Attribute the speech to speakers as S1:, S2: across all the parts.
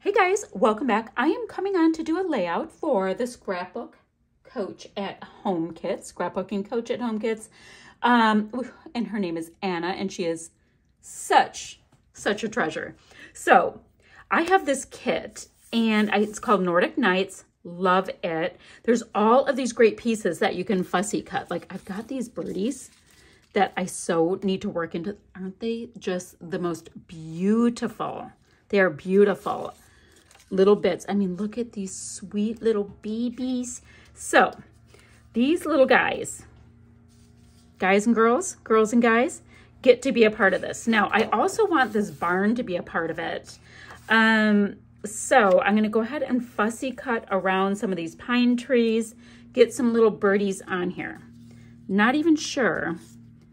S1: Hey guys, welcome back. I am coming on to do a layout for the scrapbook coach at home kits, scrapbooking coach at home kits. Um, and her name is Anna and she is such, such a treasure. So I have this kit and I, it's called Nordic Nights. Love it. There's all of these great pieces that you can fussy cut. Like I've got these birdies that I so need to work into. Aren't they just the most beautiful? They are beautiful little bits. I mean, look at these sweet little babies. So these little guys, guys and girls, girls and guys, get to be a part of this. Now, I also want this barn to be a part of it. Um, so I'm gonna go ahead and fussy cut around some of these pine trees, get some little birdies on here. Not even sure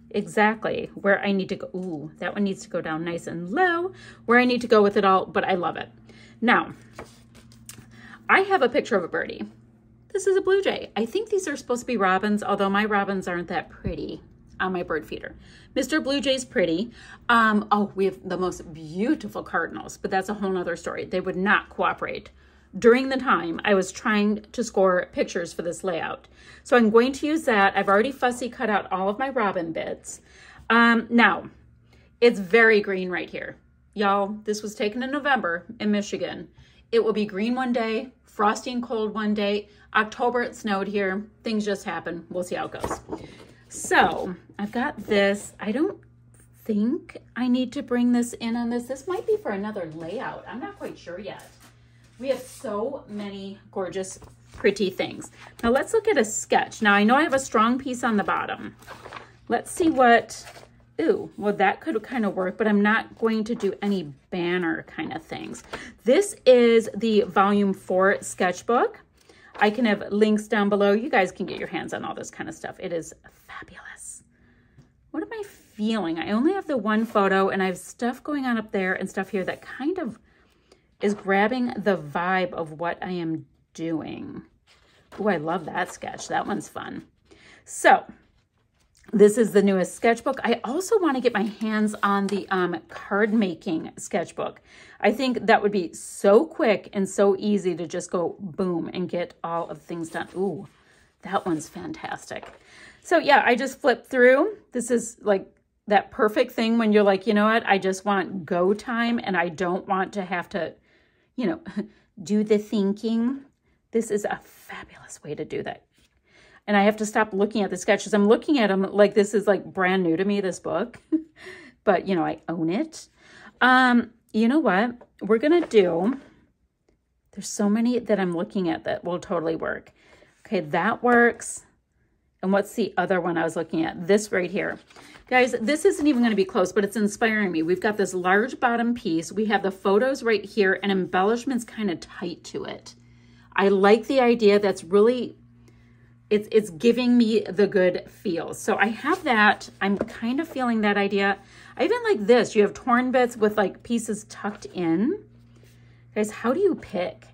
S1: exactly where I need to go. Ooh, that one needs to go down nice and low, where I need to go with it all, but I love it. Now, I have a picture of a birdie. This is a blue jay. I think these are supposed to be robins, although my robins aren't that pretty on my bird feeder. Mr. Blue Jay's pretty. Um, oh, we have the most beautiful cardinals, but that's a whole nother story. They would not cooperate during the time I was trying to score pictures for this layout. So I'm going to use that. I've already fussy cut out all of my robin bits. Um, now, it's very green right here. Y'all, this was taken in November in Michigan. It will be green one day, frosty and cold one day. October, it snowed here. Things just happen. We'll see how it goes. So I've got this. I don't think I need to bring this in on this. This might be for another layout. I'm not quite sure yet. We have so many gorgeous, pretty things. Now let's look at a sketch. Now I know I have a strong piece on the bottom. Let's see what ooh, well, that could kind of work, but I'm not going to do any banner kind of things. This is the volume four sketchbook. I can have links down below. You guys can get your hands on all this kind of stuff. It is fabulous. What am I feeling? I only have the one photo and I have stuff going on up there and stuff here that kind of is grabbing the vibe of what I am doing. Oh, I love that sketch. That one's fun. So this is the newest sketchbook. I also want to get my hands on the um, card making sketchbook. I think that would be so quick and so easy to just go boom and get all of things done. Ooh, that one's fantastic. So yeah, I just flipped through. This is like that perfect thing when you're like, you know what, I just want go time and I don't want to have to, you know, do the thinking. This is a fabulous way to do that and I have to stop looking at the sketches. I'm looking at them like this is like brand new to me, this book, but you know, I own it. Um, you know what? We're going to do, there's so many that I'm looking at that will totally work. Okay, that works. And what's the other one I was looking at? This right here. Guys, this isn't even going to be close, but it's inspiring me. We've got this large bottom piece. We have the photos right here and embellishments kind of tight to it. I like the idea that's really it's, it's giving me the good feels. So I have that. I'm kind of feeling that idea. I even like this. You have torn bits with like pieces tucked in. Guys, how do you pick?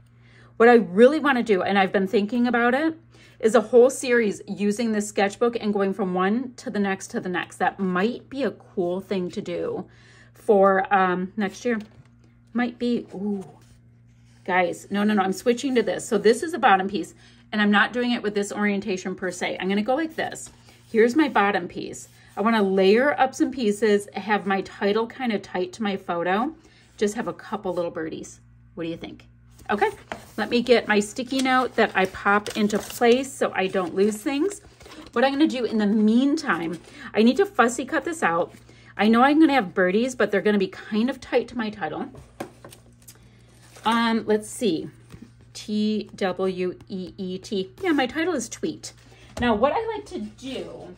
S1: What I really want to do, and I've been thinking about it, is a whole series using this sketchbook and going from one to the next to the next. That might be a cool thing to do for um, next year. Might be, ooh, guys, no, no, no, I'm switching to this. So this is a bottom piece and I'm not doing it with this orientation per se. I'm gonna go like this. Here's my bottom piece. I wanna layer up some pieces, have my title kind of tight to my photo, just have a couple little birdies. What do you think? Okay, let me get my sticky note that I pop into place so I don't lose things. What I'm gonna do in the meantime, I need to fussy cut this out. I know I'm gonna have birdies, but they're gonna be kind of tight to my title. Um, let's see. T-W-E-E-T. Yeah, my title is Tweet. Now, what I like to do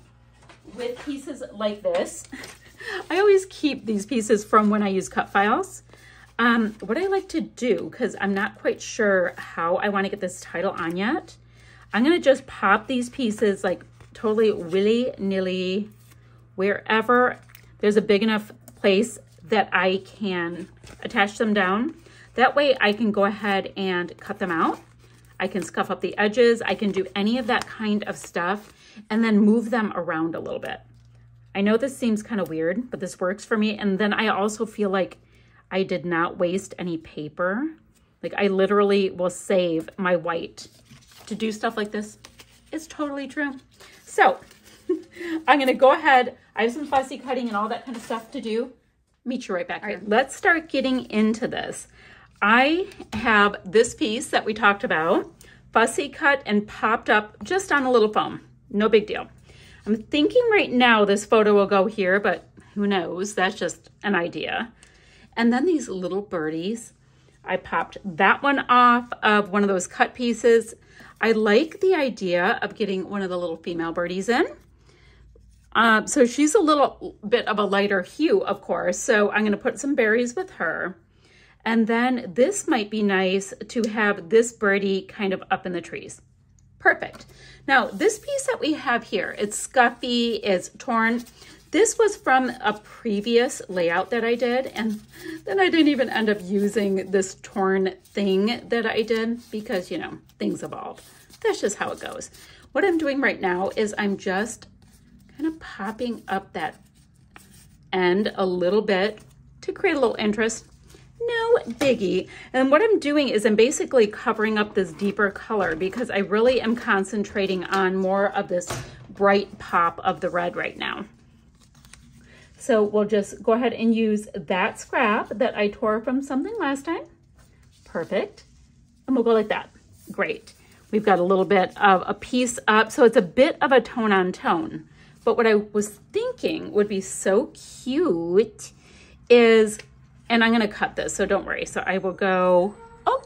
S1: with pieces like this, I always keep these pieces from when I use cut files. Um, what I like to do, because I'm not quite sure how I want to get this title on yet, I'm going to just pop these pieces like totally willy-nilly wherever there's a big enough place that I can attach them down. That way I can go ahead and cut them out. I can scuff up the edges. I can do any of that kind of stuff and then move them around a little bit. I know this seems kind of weird, but this works for me. And then I also feel like I did not waste any paper Like I literally will save my white to do stuff like this. It's totally true. So I'm going to go ahead. I have some fussy cutting and all that kind of stuff to do. Meet you right back all here. Right, let's start getting into this. I have this piece that we talked about, fussy cut and popped up just on a little foam. No big deal. I'm thinking right now this photo will go here, but who knows? That's just an idea. And then these little birdies. I popped that one off of one of those cut pieces. I like the idea of getting one of the little female birdies in. Uh, so she's a little bit of a lighter hue, of course. So I'm going to put some berries with her. And then this might be nice to have this birdie kind of up in the trees. Perfect. Now, this piece that we have here, it's scuffy, it's torn. This was from a previous layout that I did, and then I didn't even end up using this torn thing that I did because, you know, things evolve. That's just how it goes. What I'm doing right now is I'm just kind of popping up that end a little bit to create a little interest no biggie. And what I'm doing is I'm basically covering up this deeper color because I really am concentrating on more of this bright pop of the red right now. So we'll just go ahead and use that scrap that I tore from something last time. Perfect. And we'll go like that. Great. We've got a little bit of a piece up. So it's a bit of a tone on tone. But what I was thinking would be so cute is and I'm gonna cut this, so don't worry. So I will go, oh,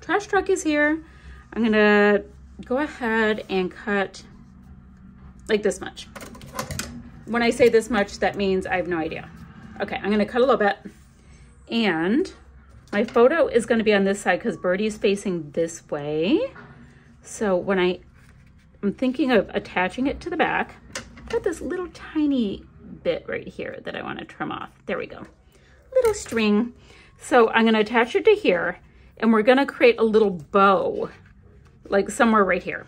S1: trash truck is here. I'm gonna go ahead and cut like this much. When I say this much, that means I have no idea. Okay, I'm gonna cut a little bit. And my photo is gonna be on this side because Birdie's facing this way. So when I, I'm thinking of attaching it to the back, got this little tiny bit right here that I wanna trim off. There we go little string. So I'm gonna attach it to here and we're gonna create a little bow, like somewhere right here,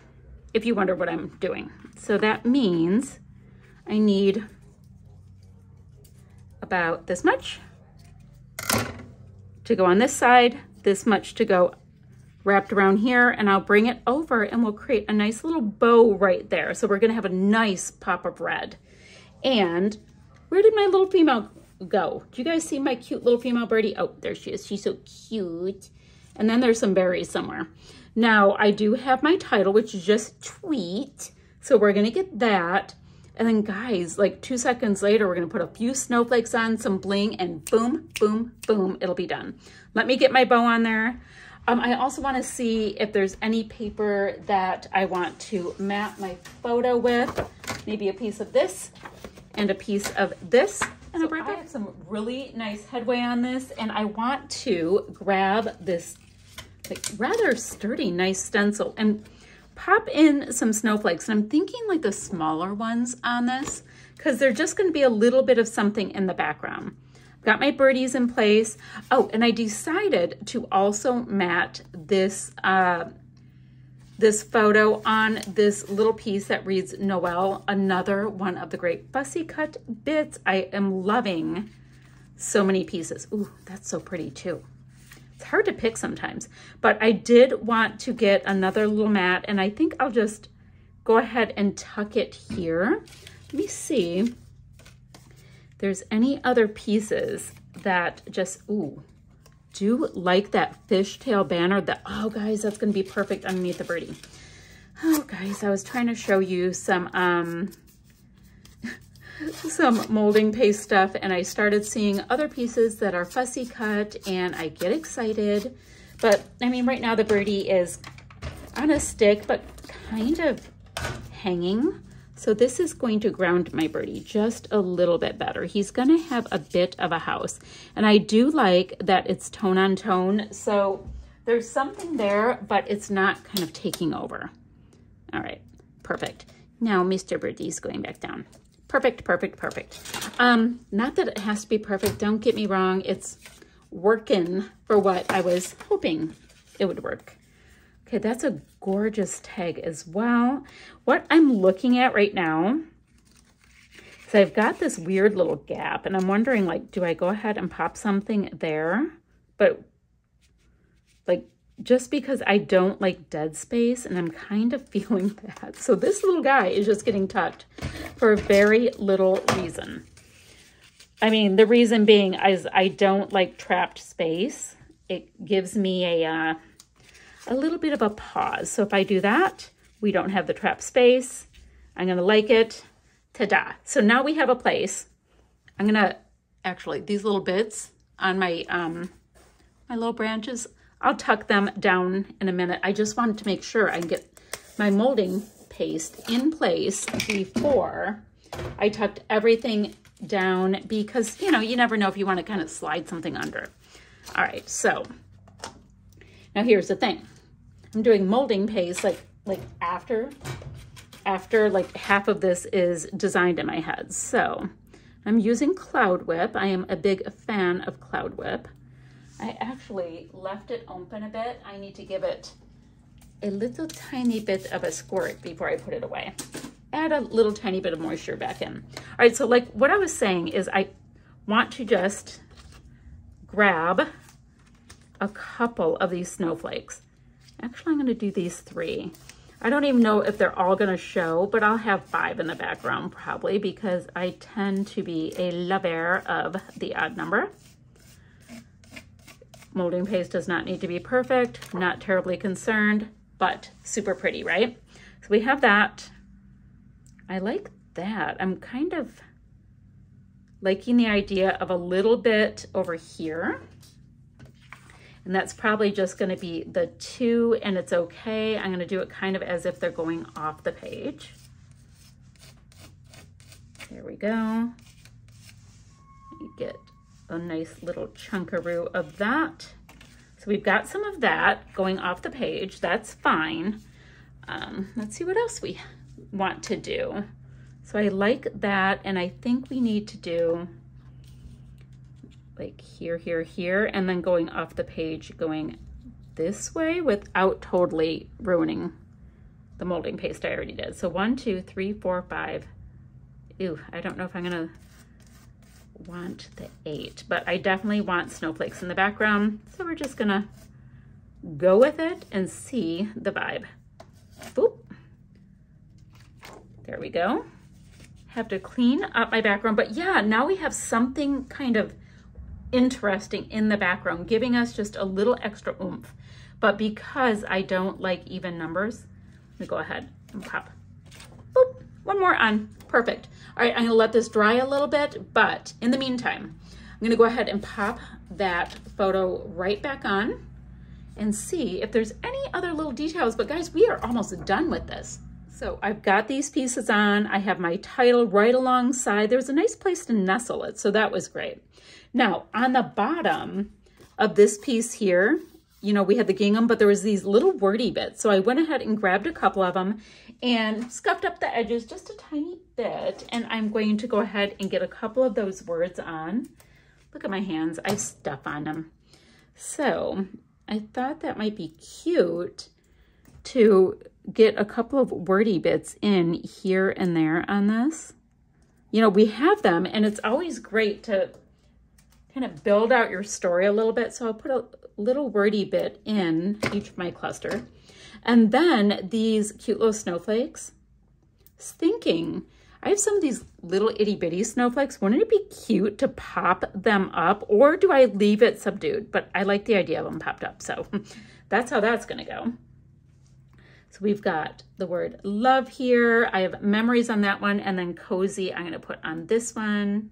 S1: if you wonder what I'm doing. So that means I need about this much to go on this side, this much to go wrapped around here, and I'll bring it over and we'll create a nice little bow right there. So we're gonna have a nice pop of red. And where did my little female go. Do you guys see my cute little female birdie? Oh, there she is. She's so cute. And then there's some berries somewhere. Now, I do have my title, which is just tweet. So we're going to get that. And then guys, like two seconds later, we're going to put a few snowflakes on, some bling, and boom, boom, boom, it'll be done. Let me get my bow on there. Um, I also want to see if there's any paper that I want to map my photo with. Maybe a piece of this and a piece of this. And so I have some really nice headway on this and I want to grab this like rather sturdy, nice stencil and pop in some snowflakes. And I'm thinking like the smaller ones on this because they're just going to be a little bit of something in the background. Got my birdies in place. Oh, and I decided to also mat this uh, this photo on this little piece that reads Noel, another one of the great fussy cut bits. I am loving so many pieces. Ooh, that's so pretty too. It's hard to pick sometimes, but I did want to get another little mat and I think I'll just go ahead and tuck it here. Let me see if there's any other pieces that just, ooh, do like that fishtail banner that, oh guys, that's gonna be perfect underneath the birdie. Oh guys, I was trying to show you some, um, some molding paste stuff and I started seeing other pieces that are fussy cut and I get excited. But I mean, right now the birdie is on a stick, but kind of hanging. So this is going to ground my birdie just a little bit better. He's gonna have a bit of a house. And I do like that it's tone on tone. So there's something there, but it's not kind of taking over. All right, perfect. Now Mr. Birdie's going back down. Perfect, perfect, perfect. Um, not that it has to be perfect, don't get me wrong. It's working for what I was hoping it would work. Okay, that's a gorgeous tag as well. What I'm looking at right now is I've got this weird little gap and I'm wondering like, do I go ahead and pop something there? But like just because I don't like dead space and I'm kind of feeling that. So this little guy is just getting tucked for a very little reason. I mean, the reason being is I don't like trapped space. It gives me a, uh, a little bit of a pause. So if I do that, we don't have the trap space. I'm to like it. Ta-da. So now we have a place. I'm to, actually, these little bits on my, um, my little branches, I'll tuck them down in a minute. I just wanted to make sure I get my molding paste in place before I tucked everything down because, you know, you never know if you want to kind of slide something under. All right, so now here's the thing. I'm doing molding paste like like after after like half of this is designed in my head. So I'm using Cloud Whip. I am a big fan of Cloud Whip. I actually left it open a bit. I need to give it a little tiny bit of a squirt before I put it away add a little tiny bit of moisture back in. All right, so like what I was saying is I want to just grab a couple of these snowflakes. Actually, I'm gonna do these three. I don't even know if they're all gonna show, but I'll have five in the background probably because I tend to be a lover of the odd number. Molding paste does not need to be perfect, not terribly concerned, but super pretty, right? So we have that. I like that. I'm kind of liking the idea of a little bit over here. And that's probably just gonna be the two and it's okay. I'm gonna do it kind of as if they're going off the page. There we go. You get a nice little chunkaroo of that. So we've got some of that going off the page. That's fine. Um, let's see what else we want to do. So I like that, and I think we need to do like here, here, here, and then going off the page, going this way without totally ruining the molding paste I already did. So one, two, three, four, five. Ew, I don't know if I'm gonna want the eight, but I definitely want snowflakes in the background. So we're just gonna go with it and see the vibe. Boop. There we go. Have to clean up my background, but yeah, now we have something kind of interesting in the background, giving us just a little extra oomph. But because I don't like even numbers, let me go ahead and pop. Boop, one more on, perfect. All right, I'm gonna let this dry a little bit, but in the meantime, I'm gonna go ahead and pop that photo right back on and see if there's any other little details. But guys, we are almost done with this. So I've got these pieces on. I have my title right alongside. There's a nice place to nestle it, so that was great. Now, on the bottom of this piece here, you know, we had the gingham, but there was these little wordy bits. So I went ahead and grabbed a couple of them and scuffed up the edges just a tiny bit. And I'm going to go ahead and get a couple of those words on. Look at my hands, I have stuff on them. So I thought that might be cute to get a couple of wordy bits in here and there on this. You know, we have them and it's always great to kind of build out your story a little bit. So I'll put a little wordy bit in each of my cluster. And then these cute little snowflakes. Thinking, I have some of these little itty bitty snowflakes. Wouldn't it be cute to pop them up or do I leave it subdued? But I like the idea of them popped up. So that's how that's gonna go. We've got the word love here. I have memories on that one and then cozy I'm gonna put on this one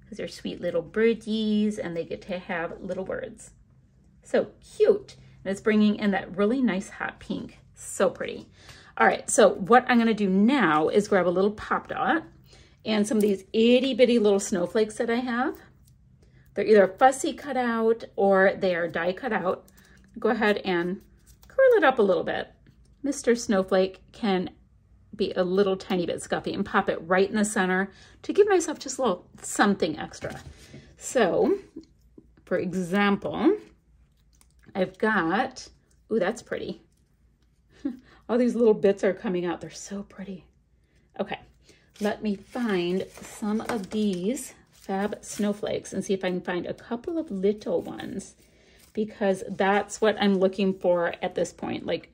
S1: because they're sweet little birdies and they get to have little words. So cute. And it's bringing in that really nice hot pink. So pretty. All right, so what I'm gonna do now is grab a little pop dot and some of these itty bitty little snowflakes that I have. They're either fussy cut out or they are die cut out. Go ahead and curl it up a little bit. Mr. Snowflake can be a little tiny bit scuffy and pop it right in the center to give myself just a little something extra. So, for example, I've got, ooh, that's pretty. All these little bits are coming out. They're so pretty. Okay, let me find some of these fab snowflakes and see if I can find a couple of little ones because that's what I'm looking for at this point. Like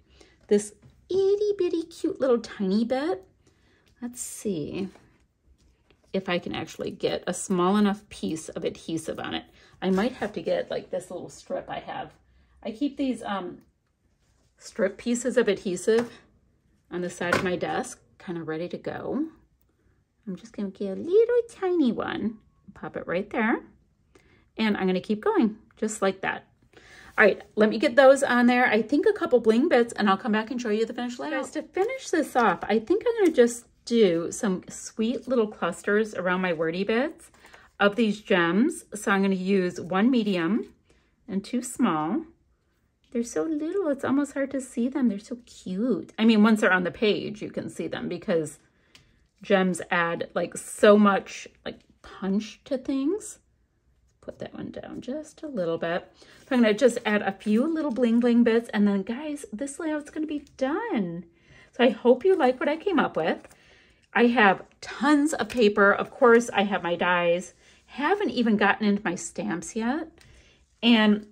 S1: this itty bitty cute little tiny bit. Let's see if I can actually get a small enough piece of adhesive on it. I might have to get like this little strip I have. I keep these um, strip pieces of adhesive on the side of my desk, kind of ready to go. I'm just to get a little tiny one, pop it right there, and I'm to keep going just like that. All right, let me get those on there. I think a couple bling bits, and I'll come back and show you the finished layout. Guys, to finish this off, I think I'm going to just do some sweet little clusters around my wordy bits of these gems. So I'm going to use one medium and two small. They're so little, it's almost hard to see them. They're so cute. I mean, once they're on the page, you can see them because gems add like so much like punch to things. Put that one down just a little bit. I'm gonna just add a few little bling bling bits and then guys, this layout's gonna be done. So I hope you like what I came up with. I have tons of paper. Of course, I have my dies. Haven't even gotten into my stamps yet. And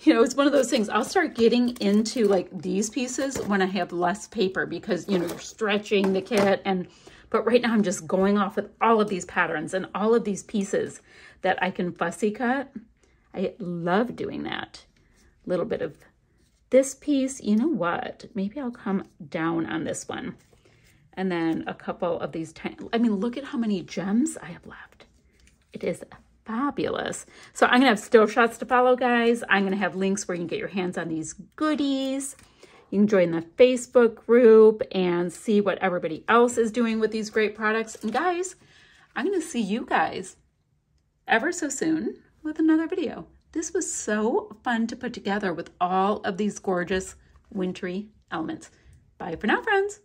S1: you know, it's one of those things. I'll start getting into like these pieces when I have less paper because, you know, you're stretching the kit. And, but right now I'm just going off with all of these patterns and all of these pieces that I can fussy cut. I love doing that. A little bit of this piece. You know what? Maybe I'll come down on this one. And then a couple of these I mean, look at how many gems I have left. It is fabulous. So I'm going to have still shots to follow, guys. I'm going to have links where you can get your hands on these goodies. You can join the Facebook group and see what everybody else is doing with these great products. And guys, I'm going to see you guys ever so soon with another video. This was so fun to put together with all of these gorgeous wintry elements. Bye for now, friends.